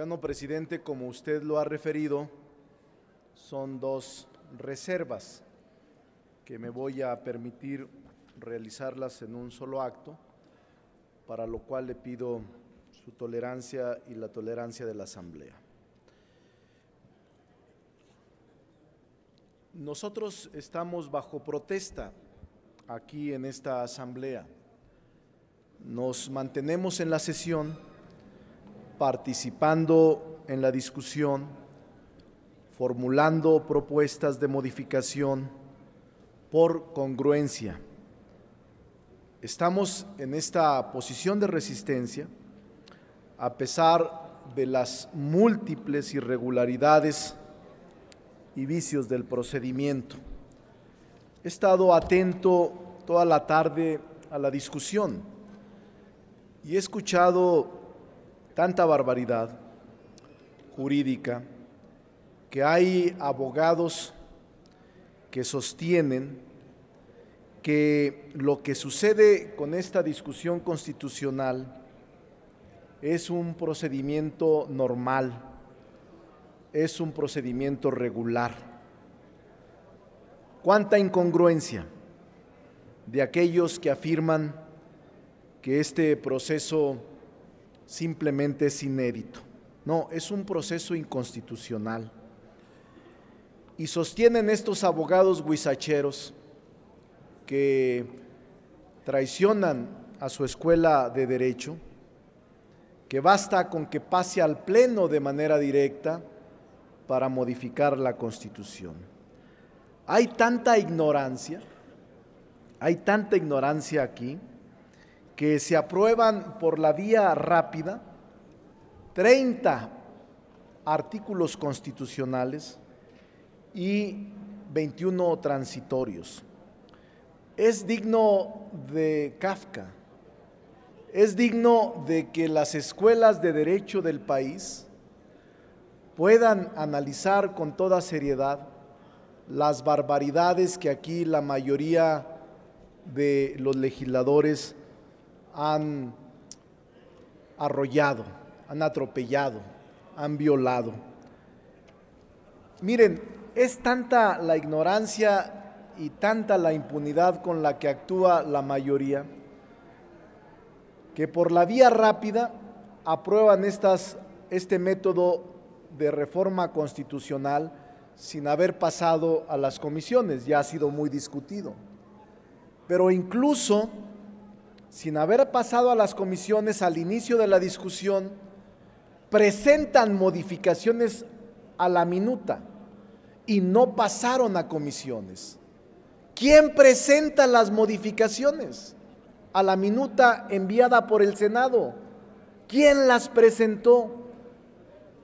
Ciudadano presidente, como usted lo ha referido, son dos reservas que me voy a permitir realizarlas en un solo acto, para lo cual le pido su tolerancia y la tolerancia de la Asamblea. Nosotros estamos bajo protesta aquí en esta Asamblea. Nos mantenemos en la sesión participando en la discusión, formulando propuestas de modificación por congruencia. Estamos en esta posición de resistencia a pesar de las múltiples irregularidades y vicios del procedimiento. He estado atento toda la tarde a la discusión y he escuchado tanta barbaridad jurídica que hay abogados que sostienen que lo que sucede con esta discusión constitucional es un procedimiento normal, es un procedimiento regular. ¿Cuánta incongruencia de aquellos que afirman que este proceso simplemente es inédito? No, es un proceso inconstitucional. Y sostienen estos abogados guisacheros que traicionan a su escuela de derecho, que basta con que pase al Pleno de manera directa para modificar la Constitución. Hay tanta ignorancia, hay tanta ignorancia aquí, que se aprueban por la vía rápida 30 artículos constitucionales y 21 transitorios. Es digno de Kafka es digno de que las escuelas de derecho del país puedan analizar con toda seriedad las barbaridades que aquí la mayoría de los legisladores han arrollado, han atropellado, han violado. Miren, es tanta la ignorancia y tanta la impunidad con la que actúa la mayoría que por la vía rápida aprueban este método de reforma constitucional sin haber pasado a las comisiones, ya ha sido muy discutido. Pero incluso sin haber pasado a las comisiones al inicio de la discusión, presentan modificaciones a la minuta y no pasaron a comisiones. ¿Quién presenta las modificaciones? a la minuta enviada por el Senado. ¿Quién las presentó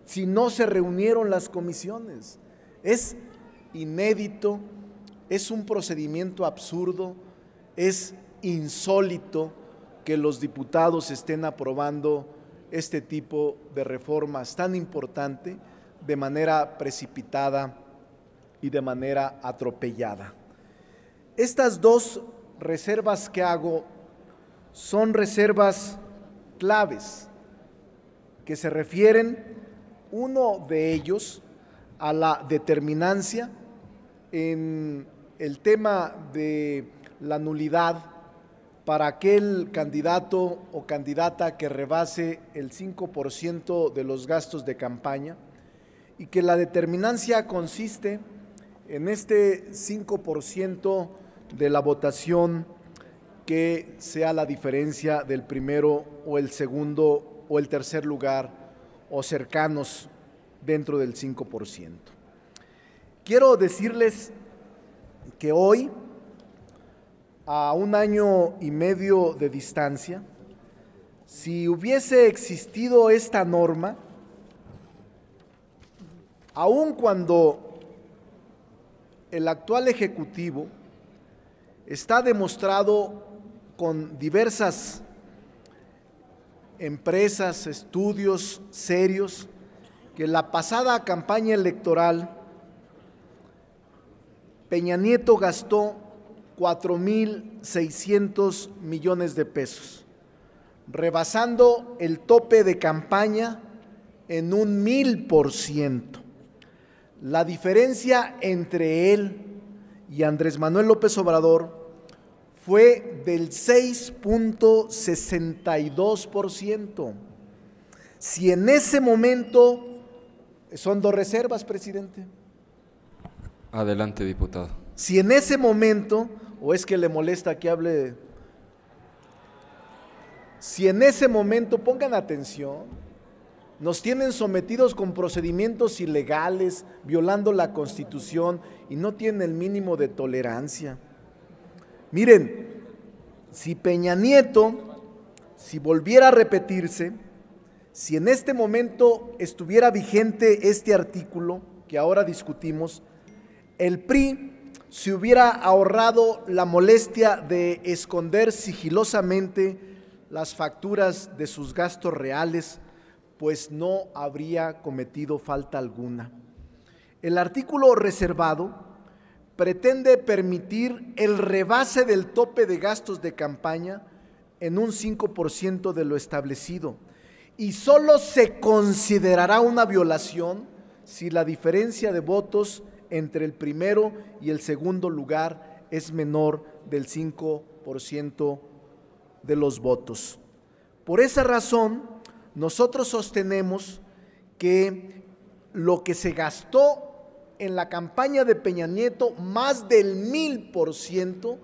si no se reunieron las comisiones? Es inédito, es un procedimiento absurdo, es insólito que los diputados estén aprobando este tipo de reformas tan importante de manera precipitada y de manera atropellada. Estas dos reservas que hago son reservas claves que se refieren, uno de ellos, a la determinancia en el tema de la nulidad para aquel candidato o candidata que rebase el 5% de los gastos de campaña y que la determinancia consiste en este 5% de la votación que sea la diferencia del primero o el segundo o el tercer lugar o cercanos dentro del 5%. Quiero decirles que hoy, a un año y medio de distancia, si hubiese existido esta norma, aun cuando el actual Ejecutivo está demostrado con diversas empresas, estudios serios, que la pasada campaña electoral Peña Nieto gastó 4.600 millones de pesos, rebasando el tope de campaña en un mil por ciento. La diferencia entre él y Andrés Manuel López Obrador fue del 6.62%. Si en ese momento son dos reservas, presidente. Adelante, diputado. Si en ese momento, o es que le molesta que hable, si en ese momento, pongan atención, nos tienen sometidos con procedimientos ilegales, violando la Constitución y no tienen el mínimo de tolerancia. Miren, si Peña Nieto, si volviera a repetirse, si en este momento estuviera vigente este artículo que ahora discutimos, el PRI se hubiera ahorrado la molestia de esconder sigilosamente las facturas de sus gastos reales, pues no habría cometido falta alguna. El artículo reservado pretende permitir el rebase del tope de gastos de campaña en un 5% de lo establecido y solo se considerará una violación si la diferencia de votos entre el primero y el segundo lugar es menor del 5% de los votos. Por esa razón, nosotros sostenemos que lo que se gastó en la campaña de Peña Nieto, más del mil por ciento,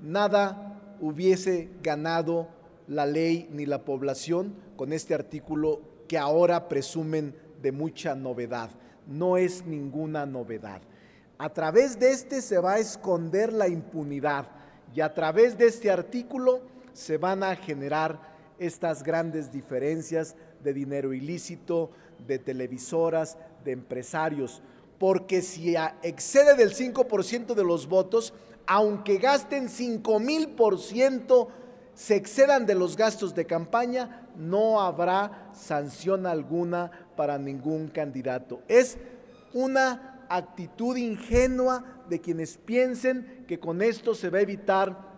nada hubiese ganado la ley ni la población con este artículo que ahora presumen de mucha novedad no es ninguna novedad. A través de este se va a esconder la impunidad y a través de este artículo se van a generar estas grandes diferencias de dinero ilícito, de televisoras, de empresarios, porque si excede del 5% de los votos, aunque gasten 5 mil por ciento, se excedan de los gastos de campaña, no habrá sanción alguna para ningún candidato. Es una actitud ingenua de quienes piensen que con esto se va a evitar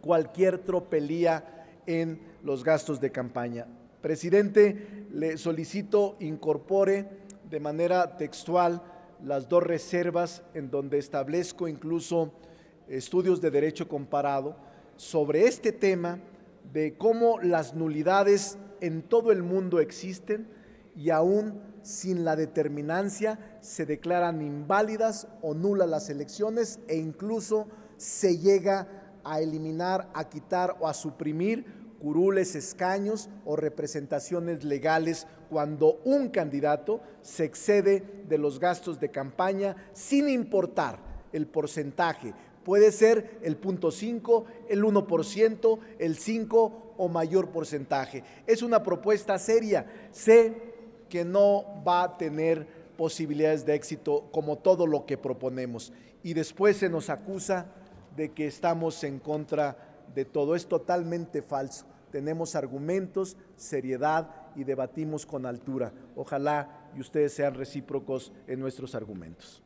cualquier tropelía en los gastos de campaña. Presidente, le solicito incorpore de manera textual las dos reservas en donde establezco incluso estudios de derecho comparado sobre este tema de cómo las nulidades en todo el mundo existen y aún sin la determinancia se declaran inválidas o nulas las elecciones e incluso se llega a eliminar, a quitar o a suprimir curules, escaños o representaciones legales cuando un candidato se excede de los gastos de campaña sin importar el porcentaje. Puede ser el punto 5, el 1%, el 5 o mayor porcentaje. Es una propuesta seria. Sé que no va a tener posibilidades de éxito como todo lo que proponemos. Y después se nos acusa de que estamos en contra de todo. Es totalmente falso. Tenemos argumentos, seriedad y debatimos con altura. Ojalá y ustedes sean recíprocos en nuestros argumentos.